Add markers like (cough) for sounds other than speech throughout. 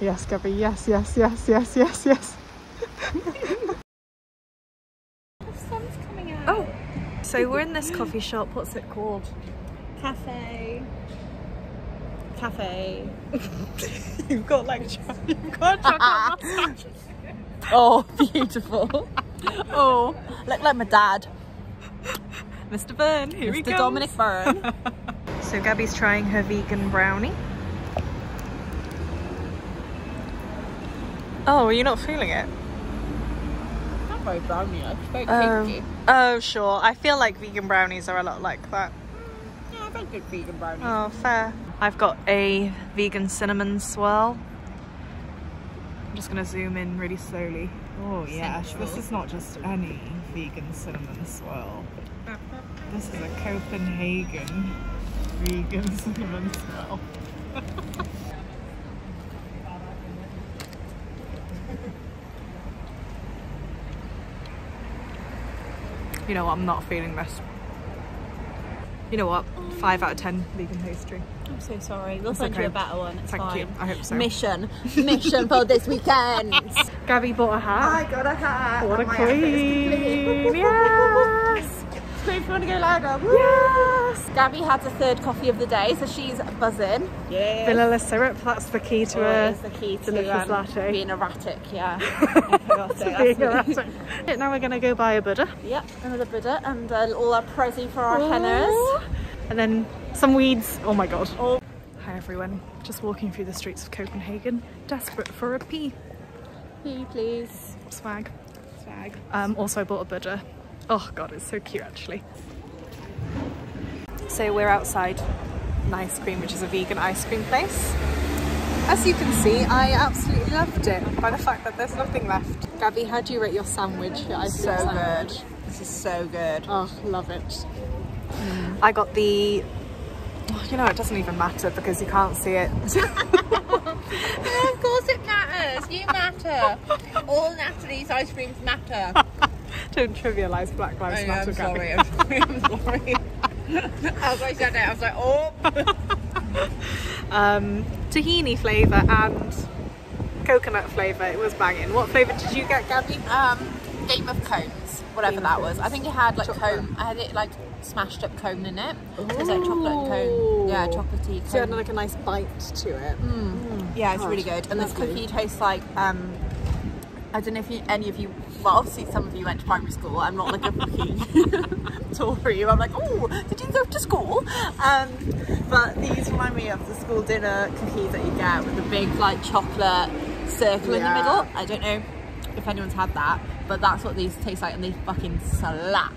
Yes, Gabby. Yes, yes, yes, yes, yes, yes. The sun's coming out. Oh, so we're in this coffee shop. What's it called? Cafe. Cafe. (laughs) You've got like you've got chocolate (laughs) Oh, beautiful. oh, look like my dad, Mr. Byrne. Here he Mr. Dominic Byrne. (laughs) So Gabby's trying her vegan brownie. Oh, are you not feeling it? Not very brownie, it's very cakey. oh, sure. I feel like vegan brownies are a lot like that. Mm, yeah, very good vegan brownie. Oh, fair. I've got a vegan cinnamon swirl. I'm just gonna zoom in really slowly. Oh yeah. This is not just any vegan cinnamon swirl. This is a Copenhagen vegan (laughs) cinnamon swirl. (laughs) you know what? I'm not feeling this. You know what? Five out of ten vegan pastry. I'm so sorry. We'll It's send okay. you a better one. It's Thank fine. you. I hope so. Mission. Mission for this weekend. (laughs) Gabby bought a hat. I got a hat. What a and my queen! Yes! (laughs) So if you want to go louder. Yes! Gabby had a third coffee of the day, so she's buzzing. Yeah. Vanilla syrup, that's the key to a is the key to delicious um, latte. being erratic, yeah. (laughs) To being erratic. Now we're going to go buy a Buddha. Yep, another Buddha and uh, all our prezi for our Ooh. hennas. And then some weeds. Oh my god. Oh. Hi everyone. Just walking through the streets of Copenhagen, desperate for a pee. Pee, please. Swag. Swag. Um, also I bought a Buddha. Oh god, it's so cute actually. So we're outside an ice cream, which is a vegan ice cream place. As you can see, I absolutely loved it by the fact that there's nothing left. Gabby, how do you rate your sandwich? Your ice So cream good. This is so good. Oh, love it. I got the. Oh, you know, it doesn't even matter because you can't see it. (laughs) Oh, of course it matters. You matter. All Natalie's ice creams matter. (laughs) Don't trivialise Black Lives Matter. Gabby. I'm sorry. I'm sorry. (laughs) As (laughs) I said it, I was like, oh. (laughs) Um, tahini flavour and coconut flavour. It was banging. What flavour did you get, Gabby? Um, Game of Cones, whatever Game that was. Cones. I think it had like Chocolate. cone. I had it like smashed up cone in it. It was like chocolate and cone. Yeah, Ooh. chocolatey So it had like a nice bite to it. Yeah, it's God, really good. And this cookie tastes like um I don't know if you, any of you, well, obviously some of you went to primary school. I'm not like a cookie (laughs) Tory. I'm like, oh, did you go to school? Um, but these remind me of the school dinner cookies that you get with the big like chocolate circle in the middle. I don't know if anyone's had that, but that's what these taste like, and they fucking slap.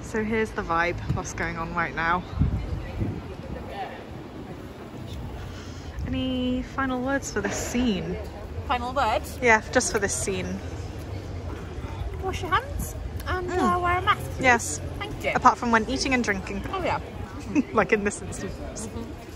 So here's the vibe. What's going on right now? Any final words for this scene? Final words? Yeah, just for this scene. Wash your hands and uh, wear a mask. Yes, Thank you. apart from when eating and drinking, Oh yeah. (laughs) like in this instance.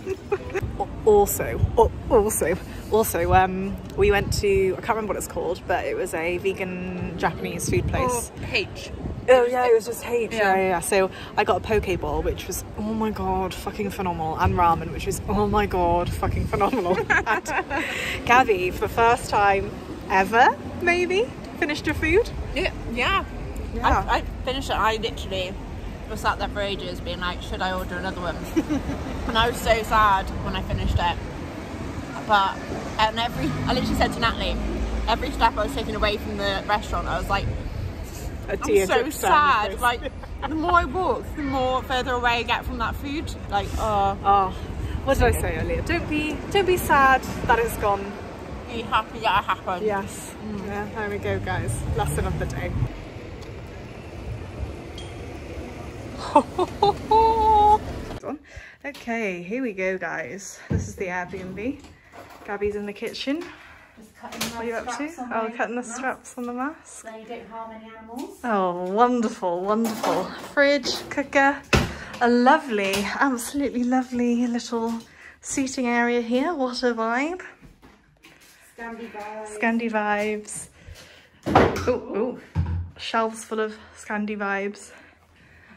(laughs) Al- also, also, also, um, we went to I can't remember what it's called, but it was a vegan Japanese food place. H. Oh yeah, it was just H. Yeah. Yeah. yeah, yeah. So I got a poke bowl, which was oh my god, fucking phenomenal, and ramen, which was oh my god, fucking phenomenal. (laughs) and Gabby, for the first time ever, maybe finished your food. Yeah. Yeah. Yeah. I, I finished it. I literally was sat there for ages, being like, "Should I order another one?" (laughs) and I was so sad when I finished it. But and every, I literally said to Natalie, every step I was taking away from the restaurant, I was like, "I'm so dripped down your sad." Like the more I walk, the more further away I get from that food. Like, oh, oh, what did I say earlier? Don't be, don't be sad that it's gone. Be happy that it happened. Yes. Yeah. There we go, guys. Lesson of the day. (laughs) okay, here we go, guys. This is the Airbnb. Gabby's in the kitchen. Just cutting What are you up to? Oh, cutting the straps on the mask. So you don't harm any animals. Oh, wonderful, wonderful. Fridge, cooker, a lovely, absolutely lovely little seating area here. What a vibe. Scandi guys. Scandi vibes. Oh. Shelves full of Scandi vibes.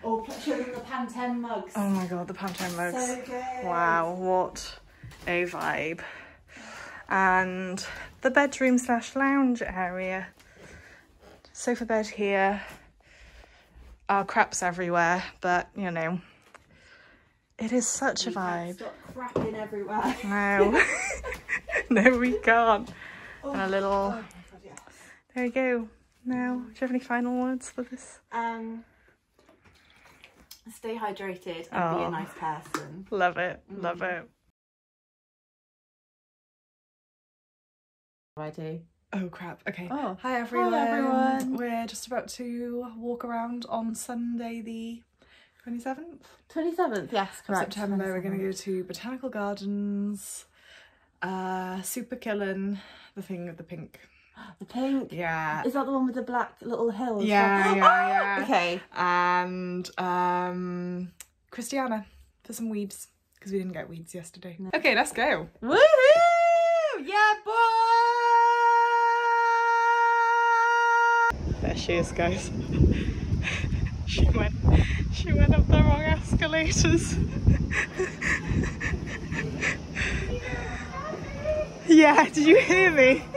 Oh, showing the Pantene mugs. Oh my god, the Pantone mugs. So. Wow, what a vibe. and the bedroom slash lounge area. Sofa bed here. Our crap's everywhere, but you know, it is such a vibe. Stop crapping everywhere. No, (laughs) (laughs) no, we can't. Oh, And a little. There you go. Now, do you have any final words for this? Um, stay hydrated and be Oh. a nice person. Love it. Love it. Righty. Oh crap. Okay. Oh. Hi everyone. Hi everyone. We're just about to walk around on Sunday the 27th 27th, yes, correct. September. We're going to go to Botanical Gardens, uh, Superkilen, the thing with the pink. The pink. Yeah. Is that the one with the black little hills? Yeah, yeah, (laughs) yeah. Okay. And um, Christiania for some weeds because we didn't get weeds yesterday. Okay, let's go. Woohoo! Yeah, boy! There she is, guys. (laughs) she went she went up the wrong escalators. (laughs) yeah, (laughs) did you hear me? (laughs)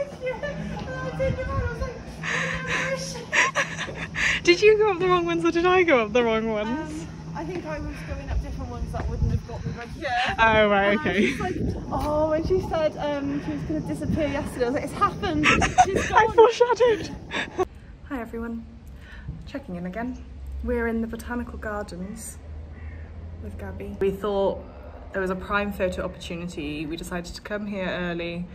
did you go up the wrong ones or did I go up the wrong ones? I think I was going up different ones that wouldn't have got me right here. oh right, And I was okay. just like, oh, when she said um, she was going to disappear yesterday, I was like, it's happened. (laughs) She's I gone. foreshadowed. Hi everyone, checking in again. We're in the botanical gardens with Gabby. We thought there was a prime photo opportunity. We decided to come here early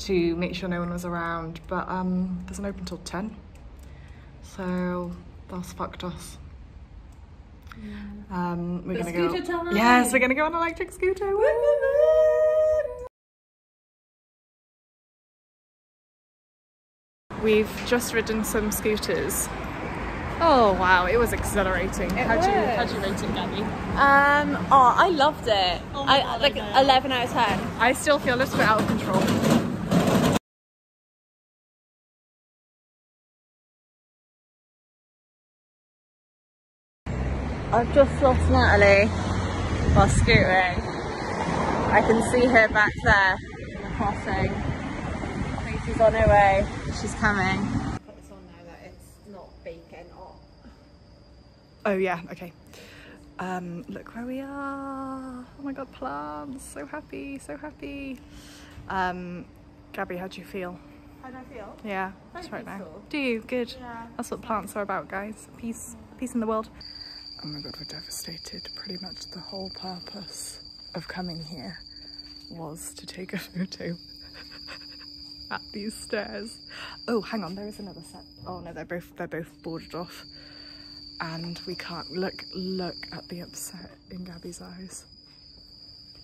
to make sure no one was around, but um, it doesn't open till 10. So that's fucked us. Um, we're But gonna go. time. Yes, we're gonna go on electric scooter. Woo! We've just ridden some scooters. Oh wow, it was exhilarating. how'd you how'd you rate it, Gabby? Um, oh, I loved it. Oh I, God, like know. 11 out of 10. I still feel a little bit out of control. I've just lost Natalie while scooting. I can see her back there in the crossing. I think she's on her way. She's coming. Put this on now that it's not bacon or Oh yeah, okay. Um, look where we are. Oh my god, plants. So happy, so happy. Um, Gabby, how do you feel? How do I feel? Yeah, just right now. Do you? Good. Yeah. That's what plants are about, guys. Peace, peace in the world. Oh my god, we're devastated. Pretty much the whole purpose of coming here was to take a photo at these stairs. Oh, hang on, there is another set. Oh no, they're both they're both boarded off, and we can't look look at the upset in Gabby's eyes.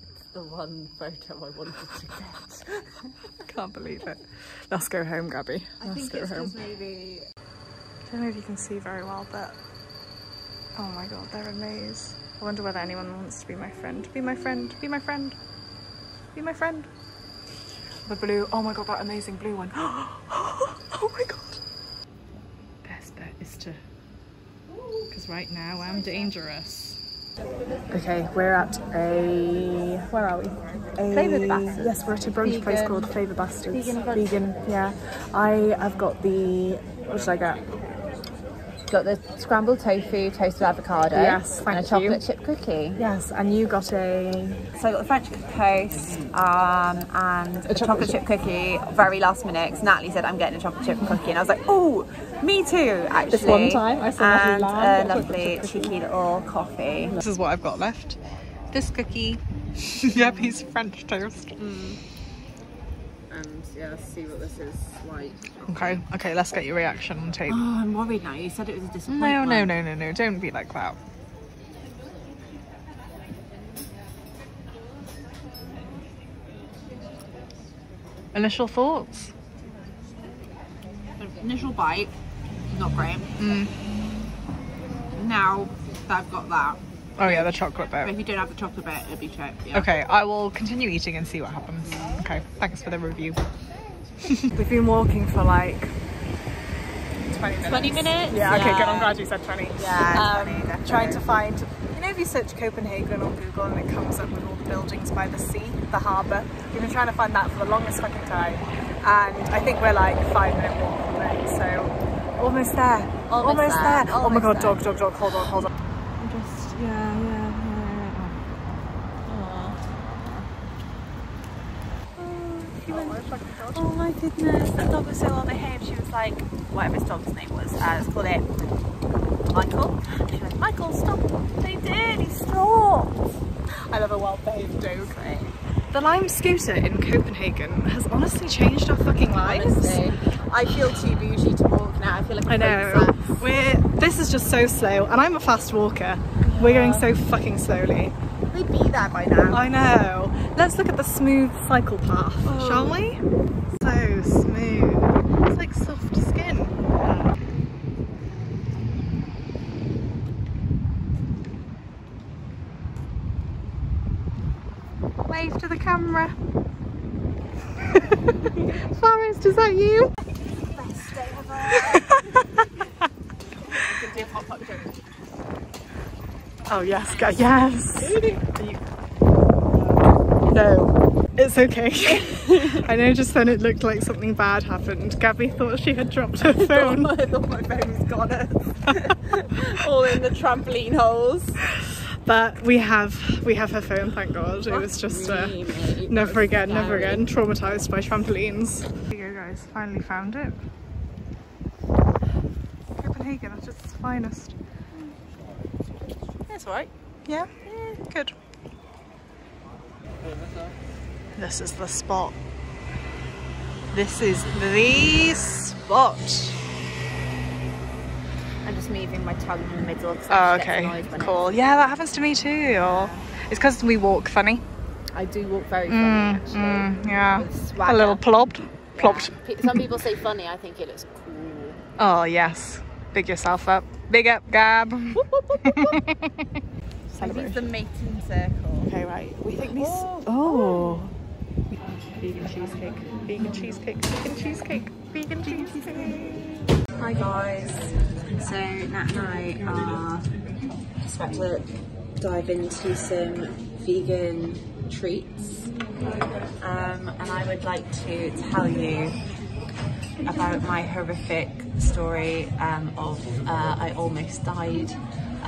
It's the one photo I wanted to get. (laughs) Can't believe it. Let's go home, Gabby. Let's I think go it's home. maybe I don't know if you can see very well, but oh my god, they're a maze. I wonder whether anyone wants to be my friend. Be my friend. Be my friend. Be my friend. The blue. Oh my god, that amazing blue one. (gasps) oh my god. Best bet is to. Because right now I'm dangerous. Okay, we're at a. Where are we? A, Flavoured Bastards. Yes, we're at a brunch place called Flavor Bastards. vegan brunch. Vegan, yeah. I have got the. What should I get? Got the scrambled tofu, toasted avocado, Yes, and a chocolate you. chip cookie. Yes, and you got a. So I got the French toast um, and a, chocolate, chocolate chip cookie. Very last minute, 'cause Natalie said I'm getting a chocolate chip cookie, and I was like, oh, me too, actually. This one time I saw Natalie and a get a lovely cheeky little coffee. This is what I've got left. This cookie. (laughs) yeah, piece of French toast. And yeah, see what this is like. Okay, okay, let's get your reaction on tape. Oh, I'm worried now. You said it was a disappointment. No, no, no, no, no, don't be like that. Initial thoughts? Initial bite, not great. Mm. Now that I've got that, Oh yeah, the chocolate but bit. if you don't have the chocolate bit, it'll be shit. Yeah. Okay, I will continue eating and see what happens. Okay, thanks for the review. (laughs) We've been walking for like 20 minutes. 20 minutes? Yeah, okay, good. I'm glad you said 20. Yeah, Um, 20, trying to find, you know, know if you search Copenhagen on Google and it comes up with all the buildings by the sea, the harbour. We've been trying to find that for the longest fucking time. And I think we're like five minute walk from it, so almost there. Almost there. there, Oh my god, there. dog, dog, dog, hold on, hold on. I'm just, yeah, yeah, yeah. Oh my goodness, that dog was so well behaved. She was like, whatever his dog's name was, uh, let's call it Michael. She went, Michael, stop. They did, he stopped. I love a well-behaved dog. The Lime scooter in Copenhagen has honestly changed our fucking lives. Honestly, I feel too bougie to walk now. I feel like a I know. We're this is just so slow, and I'm a fast walker. We're going so fucking slowly. We'd be there by now. I know. Let's look at the smooth cycle path, Oh. shall we? So smooth. It's like soft skin. Wave to the camera. (laughs) Forest, is that you? Best day ever. Could do a pop-up joke. Oh yes, yes. No, it's okay. (laughs) I know just then it looked like something bad happened. Gabby thought she had dropped her (laughs) phone. I thought my phone was gone. It. (laughs) All in the trampoline holes. But we have we have her phone, thank God. It was just uh, Really? never That's again, never again. Traumatized by trampolines. There you go, guys. Finally found it. Copenhagen at its finest. That's all right. Yeah, yeah, good. This is the spot. This is the spot. I'm just moving my tongue in the middle. Oh, okay, annoyed when it- cool. Yeah, that happens to me too. Or it's because we walk funny. I do walk very funny, Mm, actually. mm, yeah, a little plopped, plopped. Pe- Some people say funny. I think it looks cool. Oh yes, big yourself up. Big up, Gab. (laughs) (laughs) These the mating circle. Okay, right. We think these. Oh. Oh. Vegan cheesecake. Vegan cheesecake. Vegan cheesecake. Vegan cheesecake. Hi guys. So Nat and I are just about to dive into some vegan treats. Um, and I would like to tell you about my horrific story um, of uh, I almost died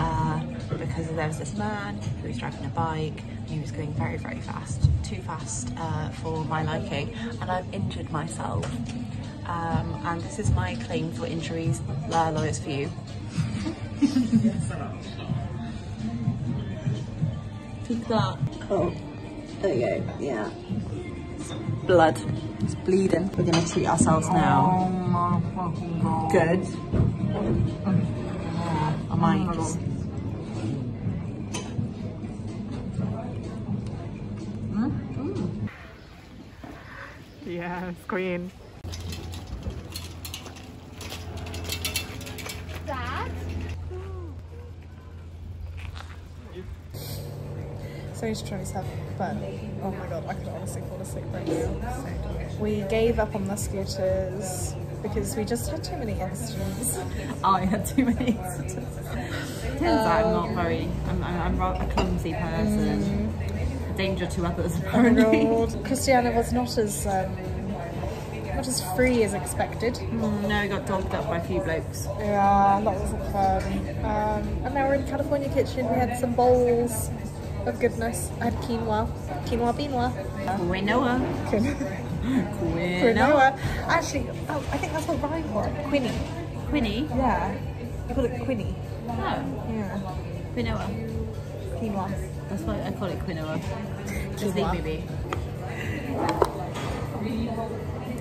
uh, because there was this man who was driving a bike and he was going very very fast, too fast uh, for my liking, and I've injured myself. Um, and this is my claim for injuries. La lawyers for you. Peek that. Oh, there you go. Yeah. It's blood. It's bleeding. We're gonna treat ourselves now. Good. I might just. Yes, queen. So he's trying to have but oh my god, I could honestly fall asleep right now. We gave up on the scooters because we just had too many incidents. (laughs) I had too many incidents. Turns out I'm not very. I'm, I'm, I'm a clumsy person. A danger to others, apparently. god. Christiania was not as um, not as free as expected. Mm, no, we got dogged up by a few blokes. Yeah, that wasn't fun. Um, and now we're in California kitchen. We had some bowls of goodness. I had quinoa, quinoa beanoa. Quinoa. (laughs) Quinoa. Quinoa. Actually, oh, I think that's what rhyme for it. Quinny. Quinny. Yeah. You call it quinny. Oh, Yeah. quinoa. Quinoa. That's why I call it quinoa. (laughs) Just leave me be.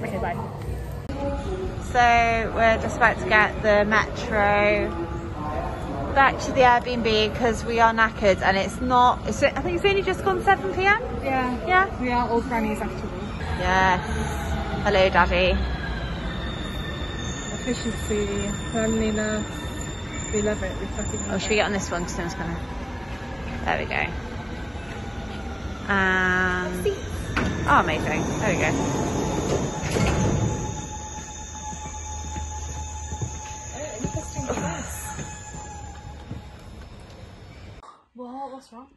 Okay, bye. So we're just about to get the metro back to the Airbnb because we are knackered and it's not. It's, I think it's only just gone 7 p.m. Yeah. Yeah. We are all grannies after all. Yes. Hello, Daddy. Efficiency, cleanliness. We love it. We fucking love Oh, should we get on this one? Because it's gonna. There we go. Um. Oh, amazing. There we go.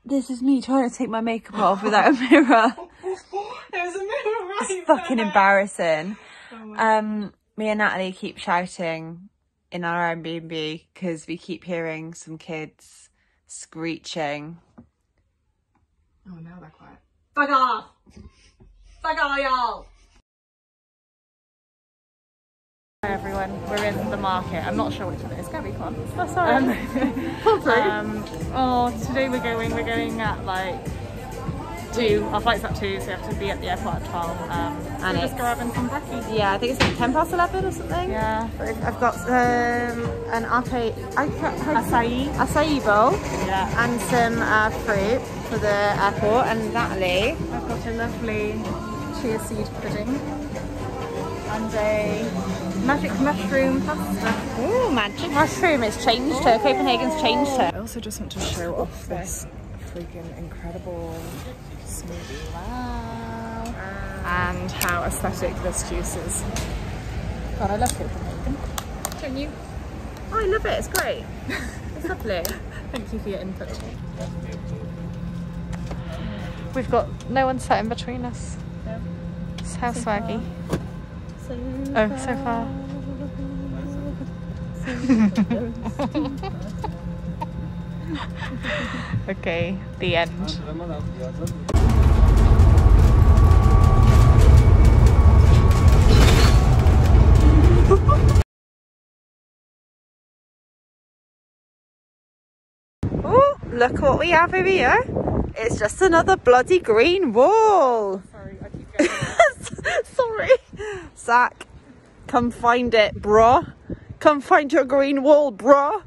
This is me trying to take my makeup off without a mirror. (laughs) There's a mirror right It's fucking embarrassing. Um, me and Natalie keep shouting in our Airbnb because we keep hearing some kids screeching. Oh, now they're quiet. Fuck off! Fuck off, y'all! Hi everyone, we're in the market. I'm not sure which one it is. Gabby, come on. That's alright. Um, oh, today we're going. We're going at like two. Our flight's at two, so we have to be at the airport at twelve. Um, And we're just it's- grabbing some brekkie. yeah, I think it's like 10 past 11 or something. Yeah. I've got um, an acai, Acai. acai bowl Yeah. and some uh, fruit for the airport. And Natalie, I've got a lovely chia seed pudding and a magic mushroom pasta. ooh, magic mushroom. It's changed her. Copenhagen's changed her. I also just want to show off this freaking incredible smoothie. Wow. And how aesthetic this juice is. God, I love Copenhagen. Don't you? Oh, I love it. It's great. It's lovely. (laughs) Thank you for your input. We've got no one sat in between us. No. It's how swaggy. So Oh, so far. (laughs) okay, the end. (laughs) Oh, look what we have over here. It's just another bloody green wall. Sorry, I keep going. (laughs) Sorry. Zach, come find it, bruh. Come find your green wall, bruh.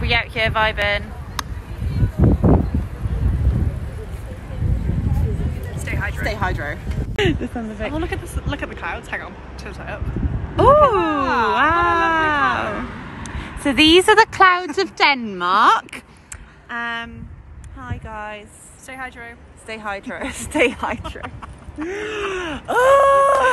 We out here vibing. Stay hydrated. Stay hydro. Oh, look at this! Look at the clouds. Hang on, tilt it up. Oh, wow. So these are the clouds of Denmark. Um, hi guys. Stay hydro. Stay hydro. (laughs) Stay hydro. oh, (laughs) (laughs)